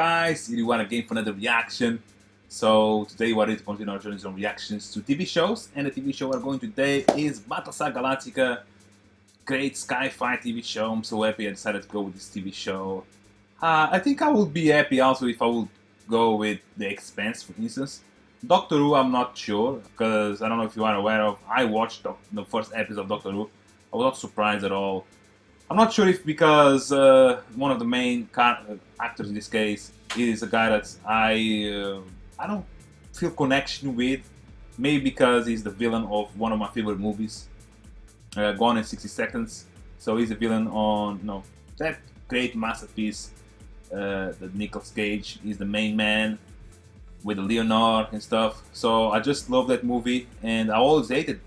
guys? You are again for another reaction. So today we're ready to continue our journey on reactions to TV shows, and the TV show we're going today is Battlestar Galactica. Great sci-fi TV show. I'm so happy I decided to go with this TV show. Uh, I think I would be happy also if I would go with The Expanse, for instance. Doctor Who, I'm not sure because I don't know if you are aware of. I watched the first episode of Doctor Who. I was not surprised at all. I'm not sure if because uh, one of the main actors in this case is a guy that I uh, I don't feel connection with. Maybe because he's the villain of one of my favorite movies, uh, Gone in 60 Seconds. So he's a villain on know that great masterpiece uh, that Nicolas Cage is the main man with Leonard and stuff. So I just love that movie, and I always hated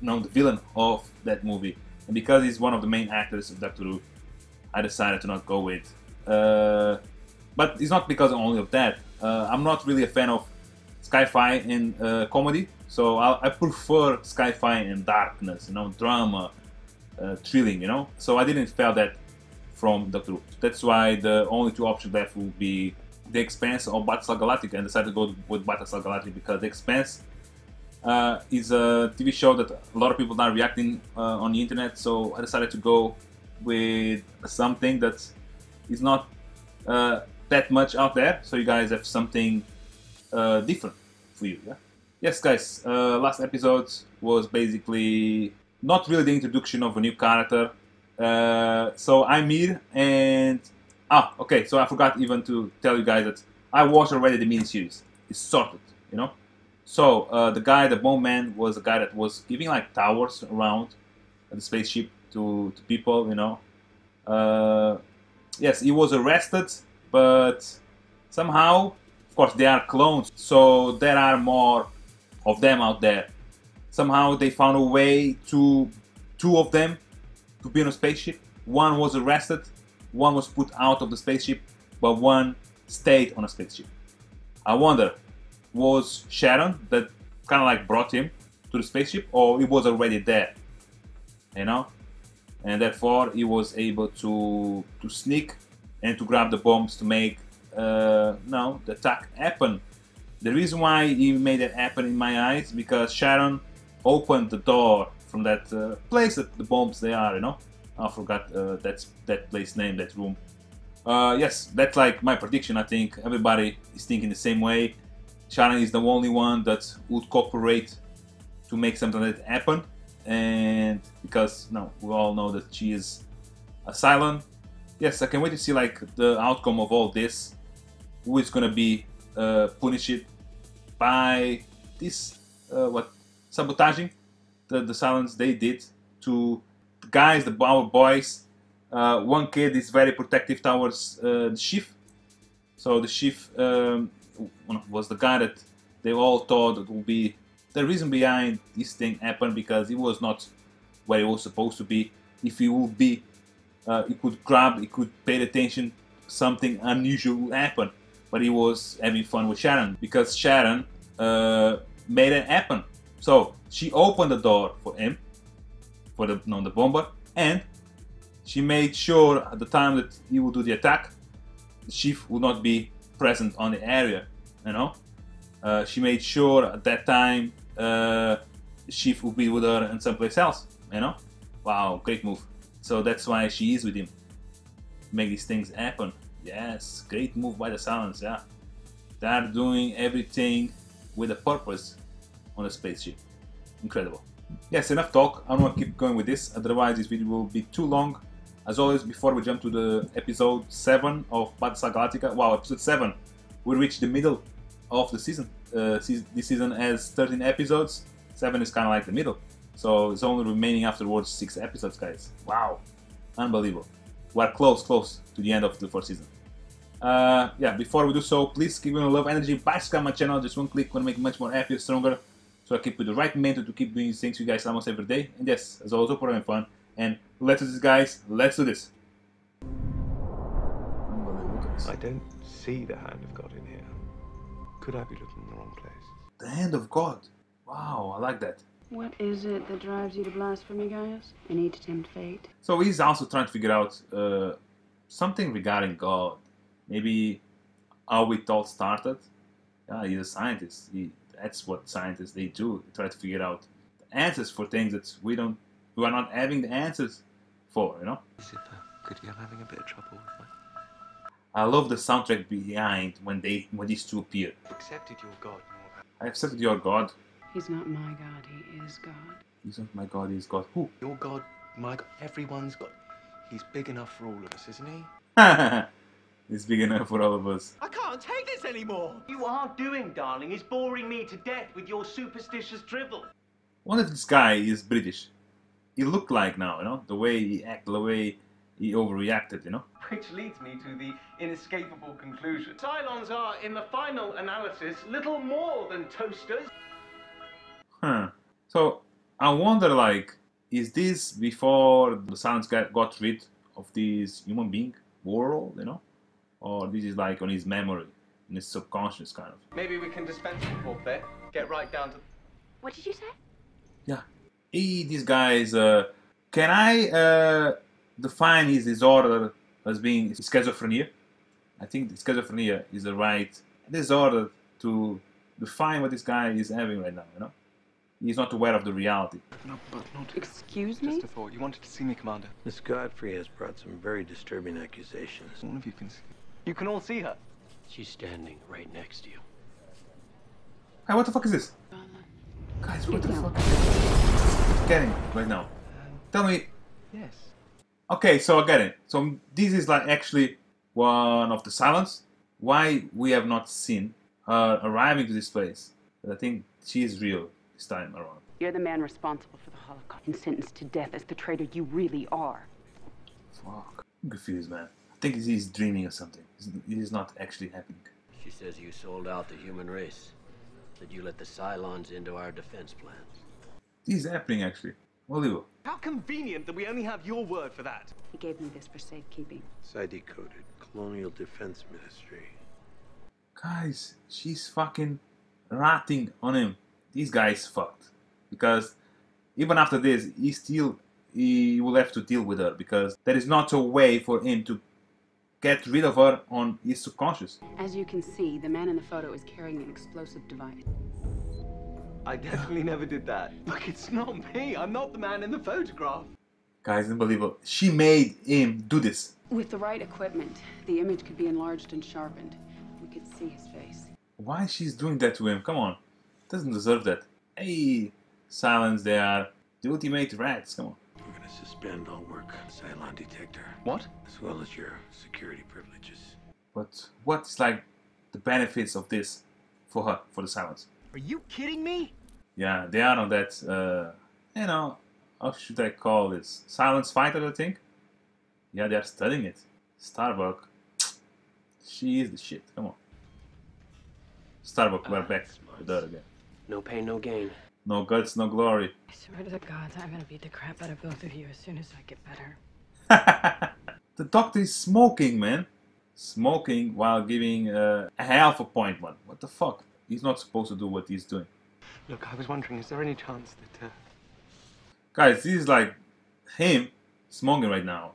you know the villain of that movie. And because he's one of the main actors of Doctor I decided to not go with. Uh, but it's not because only of that. Uh, I'm not really a fan of sci-fi and uh, comedy, so I, I, prefer sci-fi and darkness, you know, drama, uh, thrilling, you know. So I didn't feel that from Doctor Who. That's why the only two options left would be The Expanse or Battlestar Galactica, and decided to go with Battlestar Galactica because The Expanse uh, is a TV show that a lot of people are reacting uh, on the internet. So I decided to go with something that is not uh, that much out there. So you guys have something uh, different for you. Yeah. Yes, guys. Uh, last episode was basically not really the introduction of a new character. Uh, so I'm here and ah okay. So I forgot even to tell you guys that I watched already the miniseries. It's sorted, you know. So uh, the guy, the bomb man, was a guy that was giving like towers around the spaceship to, to people. You know. Uh, yes, he was arrested, but somehow, of course, they are clones, so there are more of them out there. Somehow they found a way to two of them to be on a spaceship. One was arrested, one was put out of the spaceship, but one stayed on a spaceship. I wonder was Sharon that kind of like brought him to the spaceship, or he was already there, you know, and therefore he was able to to sneak and to grab the bombs to make uh, no the attack happen. The reason why he made it happen in my eyes because Sharon opened the door from that uh, place that the bombs they are, you know. I forgot uh, that's that place name, that room. Uh, yes, that's like my prediction. I think everybody is thinking the same way. Sharon is the only one that would cooperate to make something that happen. And because no, we all know that she is a Yes, I can wait to see like the outcome of all this. Who is gonna be uh, punished by this uh, what sabotaging the the Cylons they did to the guys, the our boys. Uh, one kid is very protective towards uh, the chief, so the chief um, was the guy that they all thought it would be the reason behind this thing happened because he was not where he was supposed to be. If he would be, uh, he could grab, he could pay attention, something unusual would happen. But he was having fun with Sharon because Sharon uh, made it happen. So she opened the door for him, for the, no, the bomber, and she made sure at the time that he would do the attack, the chief would not be present on the area, you know. Uh, she made sure at that time uh, would be with her in someplace else, you know. Wow, great move. So that's why she is with him. Make these things happen. Yes, great move by the Cylons, yeah. They're doing everything with a purpose on the spaceship. Incredible. Yes, enough talk. I don't want to keep going with this, otherwise this video will be too long. As always, before we jump to the episode 7 of Battlestar Galactica, wow, episode 7, we reached the middle of the season. Uh, this season has 13 episodes, 7 is kind of like the middle. So it's only remaining afterwards 6 episodes, guys. Wow, unbelievable. We're close, close to the end of the first season. Uh, yeah, before we do so, please give me a love energy, subscribe my channel, just one click, gonna make much more happy, stronger, so I keep with the right mental to keep doing things for you guys almost every day. And yes, as always, hope you're having fun. And let's do this, guys. Let's do this. I don't see the hand of God in here. Could I be looking in the wrong place? The hand of God. Wow, I like that. What is it that drives you to blasphemy, Gaius? A need to tempt fate? So he's also trying to figure out uh, something regarding God. Maybe how it all started. Yeah, he's a scientist. He, that's what scientists they do. They try to figure out the answers for things that we don't, we are not having the answers for. You know. As if uh, Goodyear having a bit of trouble with my... I love the soundtrack behind when they when these two appear. Accepted your God, Morgan. I accepted your God. He's not my God, he is God. He's not my God. He's God. Who? Your God, my God, everyone's God. He's big enough for all of us, isn't he? he's big enough for all of us. I can't take this anymore. You are doing, darling, is boring me to death with your superstitious drivel. One if this guy is British. He looked like now, you know, the way he acted, the way he overreacted, you know. Which leads me to the inescapable conclusion. Cylons are, in the final analysis, little more than toasters. Huh. So I wonder, like, is this before the Cylons got, got rid of this human being world, you know, or this is like on his memory, in his subconscious kind of? Maybe we can dispense with foreplay, get right down to What did you say? Yeah. Hey, this guy is. Uh, can I uh, define his disorder as being schizophrenia? I think schizophrenia is the right disorder to define what this guy is having right now. You know, he's not aware of the reality. No, but not... Excuse me? Just a thought. You wanted to see me, Commander. Miss Godfrey has brought some very disturbing accusations. One of you can see. You can all see her. She's standing right next to you. Hey, what the fuck is this? Guys, what the No. fuck? Getting right now. Tell me. Yes. Okay, so I get it. So this is like actually one of the Cylons. Why we have not seen her arriving to this place? But I think she is real this time around. You're the man responsible for the Holocaust and sentenced to death as the traitor you really are. Fuck. I'm confused, man. I think he's dreaming or something. He's- It is not actually happening. She says you sold out the human race. That you let the Cylons into our defense plans. This is happening actually. Unbelievable. How convenient that we only have your word for that. He gave me this for safekeeping. Side coded. Colonial Defense Ministry. Guys, she's fucking ratting on him. This guy's is fucked. Because even after this, he still he will have to deal with her because there is not a way for him to get rid of her on his subconscious. As you can see, the man in the photo is carrying an explosive device. I definitely never did that. Look, it's not me. I'm not the man in the photograph. Guys, unbelievable. She made him do this. With the right equipment, the image could be enlarged and sharpened. We could see his face. Why she's doing that to him? Come on. Doesn't deserve that. Hey, Cylons they are. The ultimate rats, come on. We're gonna suspend all work on Cylon detector, What? as well as your security privileges. But what's like the benefits of this for her, for the Cylons? Are you kidding me? Yeah, they are on that, uh, you know, how should I call this? Cylons fighter, I think? Yeah, they are studying it. Starbuck, she is the shit, come on. Starbuck, we're back with her again. No pain, no gain. No guts, no glory. I swear to the gods, I'm gonna beat the crap out of both of you as soon as I get better. the doctor is smoking, man. Smoking while giving uh, a half appointment. What the fuck? He's not supposed to do what he's doing. Look, I was wondering, is there any chance that, uh, Guys, this is like him smoking right now.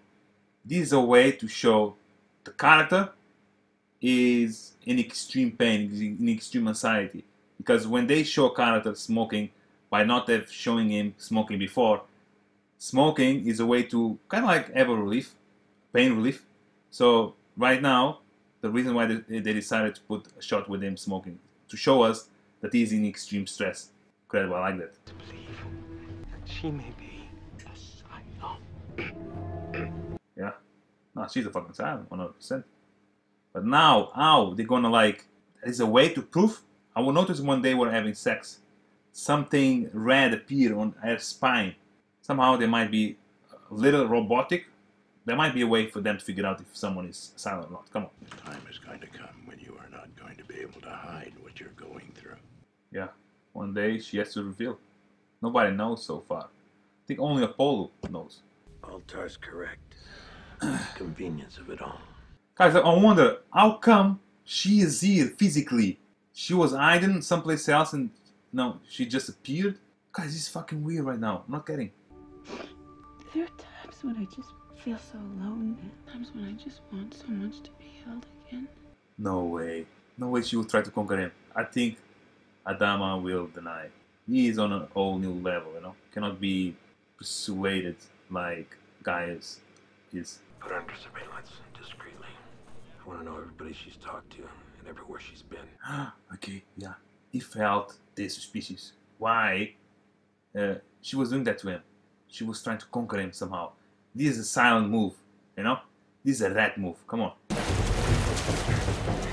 This is a way to show the character is in extreme pain, in extreme anxiety. Because when they show character smoking by not have showing him smoking before, smoking is a way to kind of like have a relief, pain relief. So right now, the reason why they, they decided to put a shot with him smoking to show us that he's in extreme stress. Incredible, I like that. to believe that she may be a Cylon? Yeah. No, she's a fucking Cylon, 100%. But now, how they're gonna like, there's a way to prove. I will notice one day we're having sex. Something red appear on her spine. Somehow they might be a little robotic. There might be a way for them to figure out if someone is Cylon or not. Come on. The time is going to come when you are not going to be able to hide what you're going through. Yeah. One day she has to reveal. Nobody knows so far. I think only Apollo knows. Baltar's correct. Convenience of it all. Guys, I wonder how come she is here physically? She was hiding someplace else and no, she just appeared. Guys, this is fucking weird right now. I'm not getting. There are times when I just feel so alone. Times when I just want so much to be held again. No way. No way she will try to conquer him. I think Adama will deny. He is on a whole new level, you know. Cannot be persuaded like Gaius is. Put her under surveillance discreetly. I want to know everybody she's talked to and everywhere she's been. okay, yeah. He felt this suspicious. Why? Uh, she was doing that to him. She was trying to conquer him somehow. This is a Cylon move, you know? This is a rat move. Come on.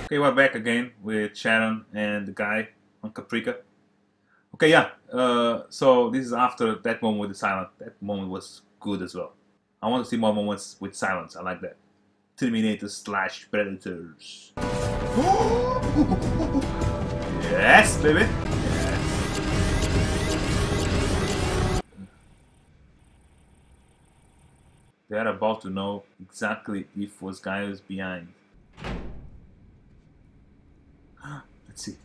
Okay, we're back again with Sharon and the guy on Caprica. Okay, yeah. Uh, so this is after that moment with the Cylon. That moment was good as well. I want to see more moments with Cylons. I like that. Terminator slash Predators. yes, baby. They are about to know exactly if was guy Gaius behind. Let's see.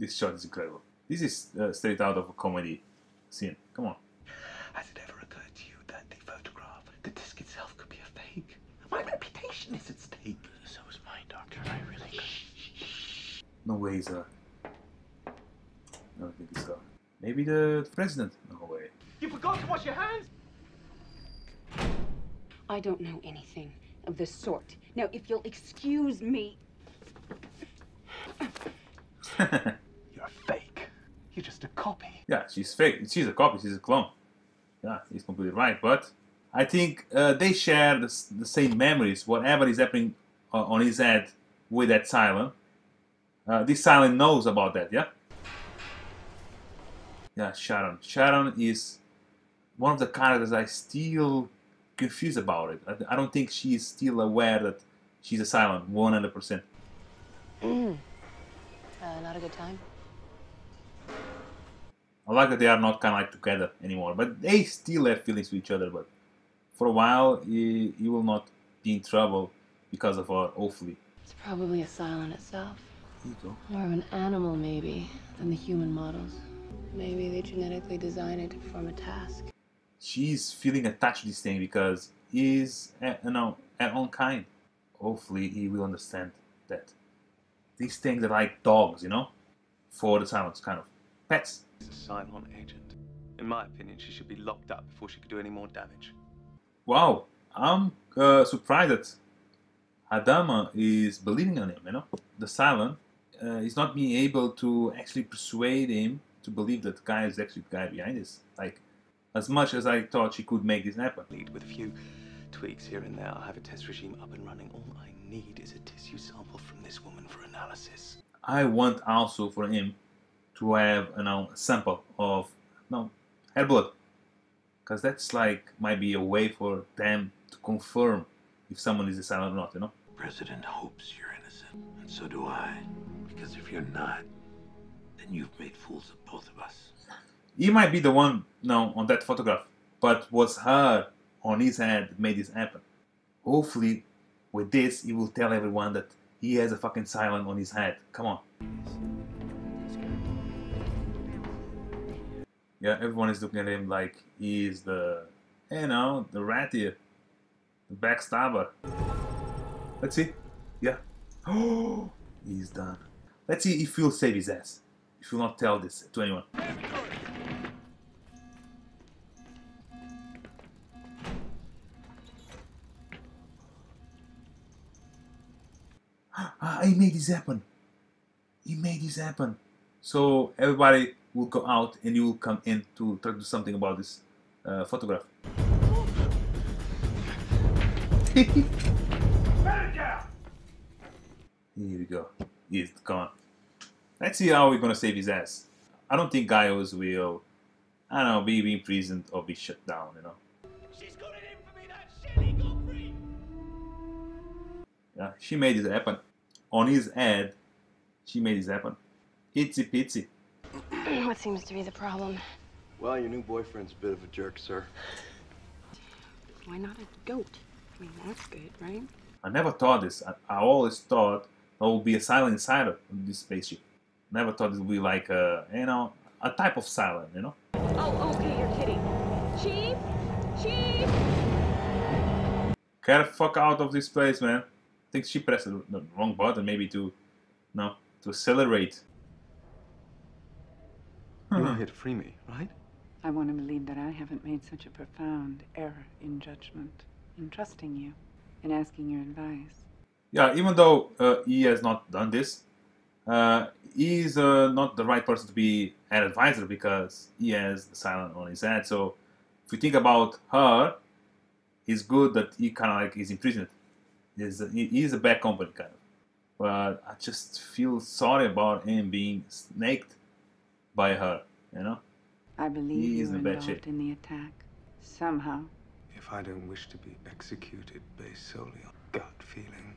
This shot is incredible. This is uh, straight out of a comedy scene. Come on. Has it ever occurred to you that the photograph, the disc itself, could be a fake? My reputation is at stake. So is mine, Doctor. I really could. No way he's a. I don't think he's a. Maybe the president. No way. You forgot to wash your hands? I don't know anything of the sort. Now, if you'll excuse me. You're just a copy. yeah, she's fake. She's a copy. She's a clone. Yeah, he's completely right. But I think uh, they share the, the same memories. Whatever is happening uh, on his head with that Cylon, uh, this Cylon knows about that. Yeah. Yeah, Sharon. Sharon is one of the characters I still confused about it. I, I don't think she is still aware that she's a Cylon 100%. Uh, not a good time. I like that they are not kind of like together anymore, but they still have feelings for each other. But for a while, he, he will not be in trouble because of her, hopefully. It's probably a Cylon itself. You. More of an animal, maybe, than the human models. Maybe they genetically designed it to perform a task. She's feeling attached to this thing because he's, uh, you know, her own kind. Hopefully, he will understand that. These things are like dogs, you know, for the Cylons, kind of pets. She's a Cylon agent. In my opinion, she should be locked up before she could do any more damage. Wow, I'm uh, surprised that Adama is believing on him. You know, the Cylon uh, is not being able to actually persuade him to believe that guy is actually the guy behind this. Like, as much as I thought she could make this happen. Lead with a few tweaks here and there. I'll have a test regime up and running. All I need is a tissue sample from this woman for analysis. I want also for him to have you know, a sample of no hair blood, because that's like might be a way for them to confirm if someone is a Cylon or not. You know. President hopes you're innocent, and so do I. Because if you're not, then you've made fools of both of us. he might be the one now on that photograph, but was her on his head that made this happen. Hopefully, with this, he will tell everyone that he has a fucking Cylon on his head. Come on. Yeah, everyone is looking at him like he's the, you know, the rat here, the backstabber. Let's see. Yeah. Oh, he's done. Let's see if he'll save his ass. If he'll not tell this to anyone. ah, he made this happen. He made this happen. So everybody will go out and you will come in to try to do something about this uh, photograph. Here we go. He's gone. Let's see how we're gonna save his ass. I don't think Gaius will, I don't know, be, be imprisoned or be shut down, you know. She's got it in for me, that shit. He got free. Yeah, she made it happen. On his head, she made it happen. Itsy pitsy. What seems to be the problem? Well, your new boyfriend's a bit of a jerk, sir. Why not a goat? I mean, that's good, right? I never thought this. I, I always thought there would be a Cylon inside of this spaceship. Never thought it would be like a, you know, a type of Cylon, you know? Oh, okay, you're kidding. Chief? Chief? Get the fuck out of this place, man. I think she pressed the the wrong button, maybe to, no, to accelerate. You're here to free me, right? I want to believe that I haven't made such a profound error in judgment, in trusting you, in asking your advice. Yeah, even though uh, he has not done this, uh, he's uh, not the right person to be an advisor because he has the Cylon on his head. So if you think about her, it's good that he kind of like is imprisoned. He's, he- he's a bad company kind of. But I just feel sorry about him being snaked by her, you know? I believe He you is in bad involved shape. in the attack. Somehow. If I don't wish to be executed based solely on gut feeling,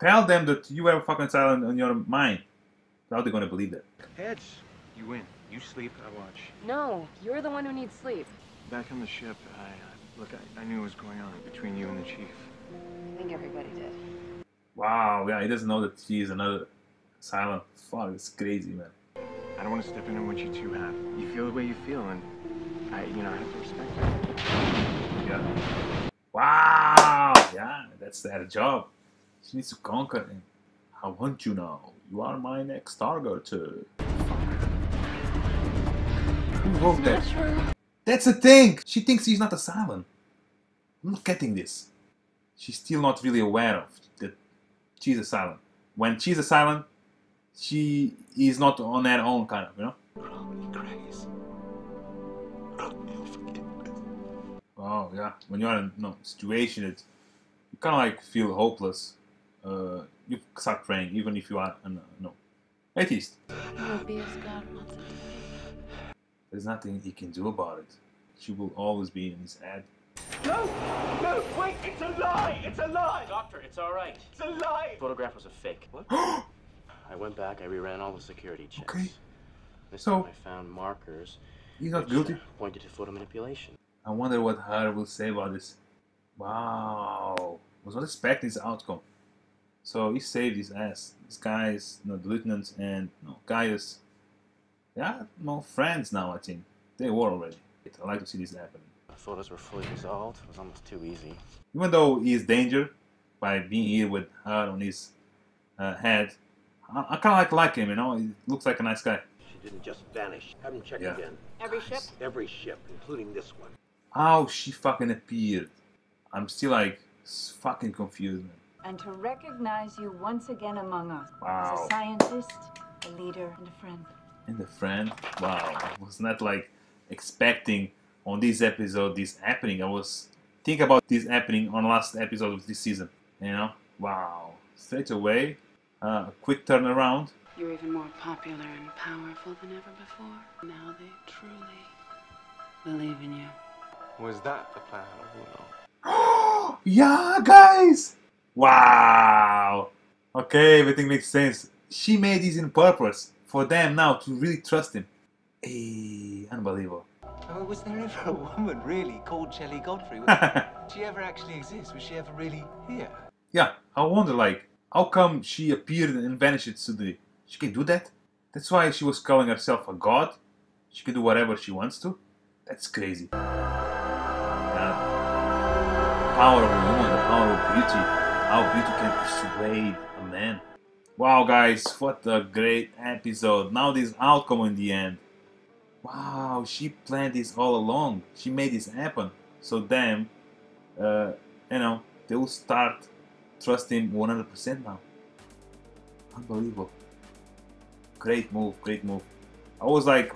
Tell them that you have a fucking Cylon on your mind. How are they gonna believe that? Heads. You win. You sleep, I watch. No, you're the one who needs sleep. Back on the ship, I, uh, look, I, I knew what was going on between you and the chief. I think everybody did. Wow, yeah, he doesn't know that she is another Cylon. Fuck, it's crazy, man. I don't want to step into what you two have. You feel the way you feel, and I, you know, I have to respect it. Yeah. Wow, yeah, that's their job. She needs to conquer him. I want you now. You are my next target. Who wrote that? true. That's the thing. She thinks he's not a Cylon. I'm not getting this. She's still not really aware of that she's a Cylon. When she's a Cylon, she is not on her own, kind of, you know. Grant me grace. Grant me forgiveness. Oh yeah, when you're in no situation, it you kind of like feel hopeless. Uh, you start praying, even if you are uh, no atheist. It will be as God wants it to be. There's nothing he can do about it. She will always be in his head. No! No! Wait! It's a lie! It's a lie! Doctor, it's all right. It's a lie! Photograph was a fake. What? I went back, I reran all the security checks. Okay. This So- time I found markers He's not guilty. pointed to photo manipulation. I wonder what her will say about this. Wow, was not expecting this outcome. So he saved his ass. This guy's you know, the lieutenant and no, Gaius. Yeah, no friends now. I think they were already. I like to see this happening. The photos were fully dissolved. It was almost too easy. even though he is danger by being here with her on his uh, head, I, I kind of like like him. You know, he looks like a nice guy. She didn't just vanish. Have him check Yeah. again. Every ship? Every ship, including this one. How she fucking appeared? I'm still like fucking confused, man. and to recognize you once again among us Wow. as a scientist, a leader, and a friend. And a friend, wow, I was not like expecting on this episode this happening. I was think about this happening on last episode of this season. You know, wow, straight away, uh, a quick turnaround. You're even more popular and powerful than ever before. Now they truly believe in you. was that the plan all along? yeah, guys! Wow! Okay, everything makes sense. She made this in purpose for them now to really trust him. Hey, unbelievable. Oh, was there ever a woman really called Shelley Godfrey? Did she ever actually exist? Was she ever really here? yeah, I wonder, like, how come she appeared and vanished suddenly? She can do that? That's why she was calling herself a god? She can do whatever she wants to? That's crazy. Yeah. Power of a woman, the power of beauty. How beauty can persuade a man. Wow, guys, what a great episode. Now, this outcome in the end. Wow, she planned this all along. She made this happen. So, them, uh, you know, they will start trusting 100% now. Unbelievable. Great move, great move. I was like,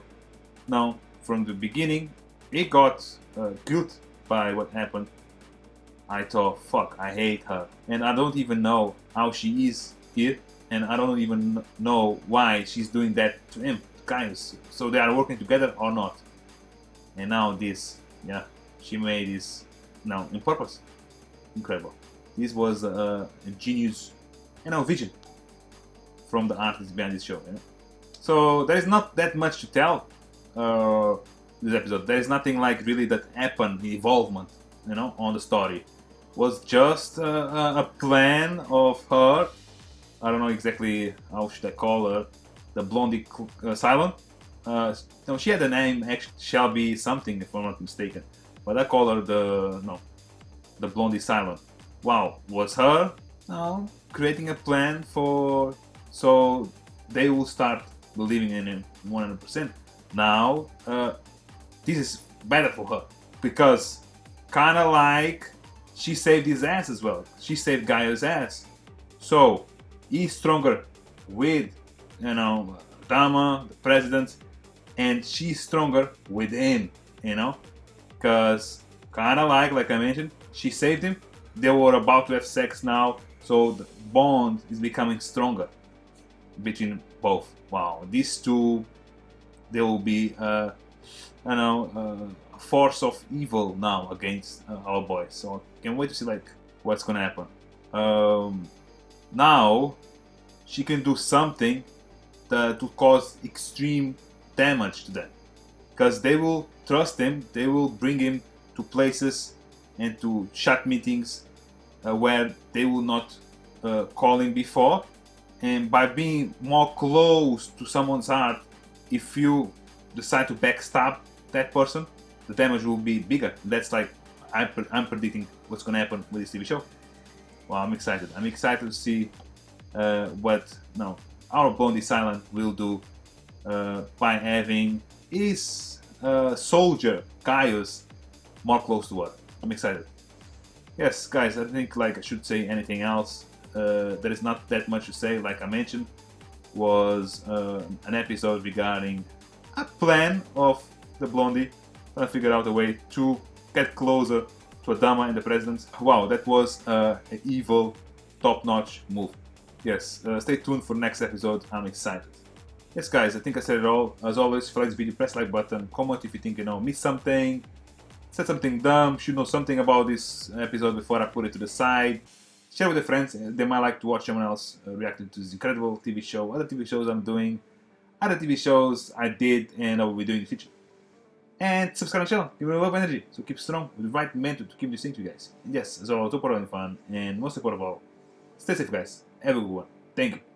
no, from the beginning, it got uh, by what happened. I thought, fuck, I hate her. And I don't even know how she is here. And I don't even know why she's doing that to him. Guys, so they are working together or not. And now this, yeah, she made this now in purpose. Incredible. This was uh, a genius, you know, vision from the artist behind this show. You know? So there is not that much to tell uh, this episode. There is nothing like really that happened, the involvement, you know, on the story. Was just uh, a a plan of her. I don't know exactly how should I call her, the blondie uh, Cylon. Uh, no, she had a name actually Shelby something if I'm not mistaken, but I call her the no, the blondie Cylon. Wow, was her now creating a plan for so they will start believing in him 100%. Now, uh, this is better for her because kind of like she saved his ass as well. She saved Gaia's ass. So he's stronger with, you know, Dama, the president, and she's stronger with him, you know, because kind of like, like I mentioned, she saved him. They were about to have sex now, so the bond is becoming stronger between both. Wow, these two, they will be, uh, I know, uh, force of evil now against uh, our boys. So can't wait to see like what's gonna happen. Um, now she can do something to cause extreme damage to them, because they will trust him. They will bring him to places and to chat meetings uh, where they will not uh, call him before. And by being more close to someone's heart if you decide to backstab that person the damage will be bigger. That's like i'm, I'm predicting what's going to happen with this tv show. Well i'm excited. I'm excited to see uh, what no our Blondie Cylon will do uh, by having his uh, soldier Gaius more close to her i'm excited yes guys i think like i should say anything else uh, there is not that much to say, like I mentioned, was uh, an episode regarding a plan of the Blondie trying to figure out a way to get closer to Adama and the president. Wow, that was uh, an evil, top-notch move. Yes, uh, stay tuned for next episode. I'm excited. Yes, guys, I think I said it all. As always, if you like this video, press like button. Comment if you think you know missed something, said something dumb, should know something about this episode before I put it to the side share with your friends. They might like to watch someone else uh, reacting to this incredible TV show, other TV shows I'm doing, other TV shows I did and I will be doing in the future. And subscribe to the channel, give me a lot of energy, so keep strong with the right mentor to keep this thing to you guys. And yes, as always, hope you're having fun, and most important of all, stay safe guys, have a good one. Thank you.